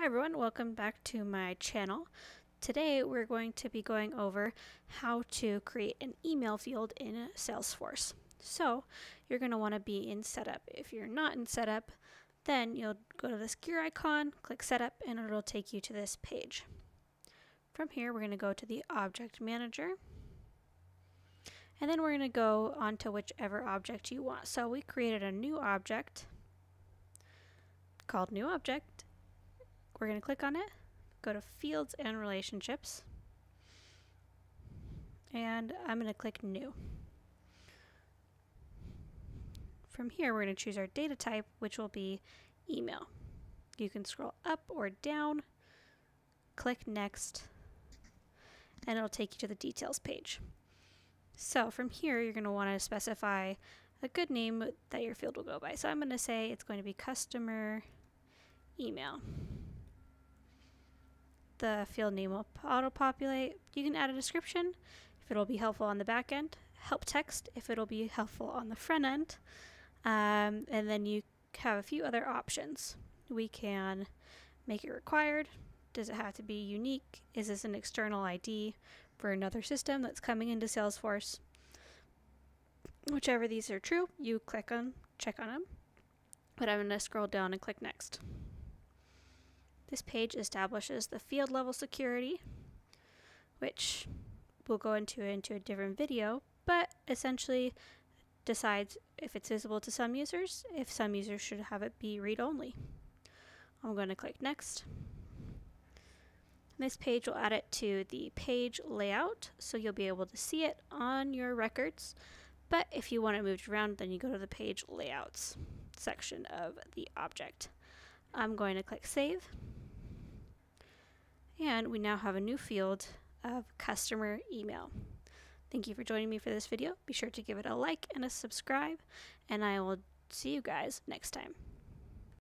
Hi everyone, welcome back to my channel. Today we're going to be going over how to create an email field in Salesforce. So you're going to want to be in setup. If you're not in setup, then you'll go to this gear icon, click setup, and it'll take you to this page. From here, we're going to go to the object manager. And then we're going to go onto whichever object you want. So we created a new object called new object. We're going to click on it, go to fields and relationships, and I'm going to click new. From here, we're going to choose our data type, which will be email. You can scroll up or down, click next, and it'll take you to the details page. So from here, you're going to want to specify a good name that your field will go by. So I'm going to say it's going to be customer email. The field name will auto-populate. You can add a description if it'll be helpful on the back end, help text if it'll be helpful on the front end, um, and then you have a few other options. We can make it required. Does it have to be unique? Is this an external ID for another system that's coming into Salesforce. Whichever these are true, you click on, check on them. But I'm going to scroll down and click next. This page establishes the field level security, which we'll go into into a different video, but essentially decides if it's visible to some users, if some users should have it be read-only. I'm going to click next. This page will add it to the page layout, so you'll be able to see it on your records. But if you want it moved around, then you go to the page layouts section of the object. I'm going to click save. And we now have a new field of customer email. Thank you for joining me for this video. Be sure to give it a like and a subscribe, and I will see you guys next time.